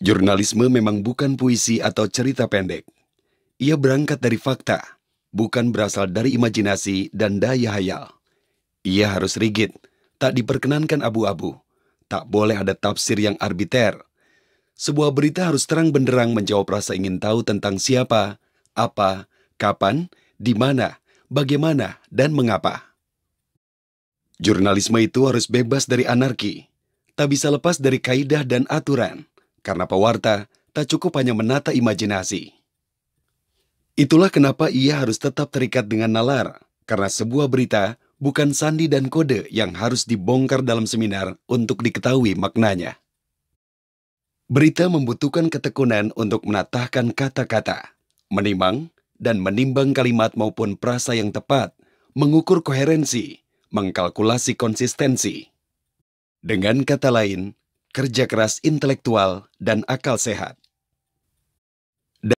Jurnalisme memang bukan puisi atau cerita pendek. Ia berangkat dari fakta, bukan berasal dari imajinasi dan daya hayal. Ia harus rigid, tak diperkenankan abu-abu, tak boleh ada tafsir yang arbiter. Sebuah berita harus terang benderang menjawab rasa ingin tahu tentang siapa, apa, kapan, di mana, bagaimana, dan mengapa. Jurnalisme itu harus bebas dari anarki, tak bisa lepas dari kaidah dan aturan, karena pewarta tak cukup hanya menata imajinasi. Itulah kenapa ia harus tetap terikat dengan nalar, karena sebuah berita bukan sandi dan kode yang harus dibongkar dalam seminar untuk diketahui maknanya. Berita membutuhkan ketekunan untuk menatahkan kata-kata, menimang dan menimbang kalimat maupun prasa yang tepat, mengukur koherensi, mengkalkulasi konsistensi. Dengan kata lain, kerja keras intelektual dan akal sehat.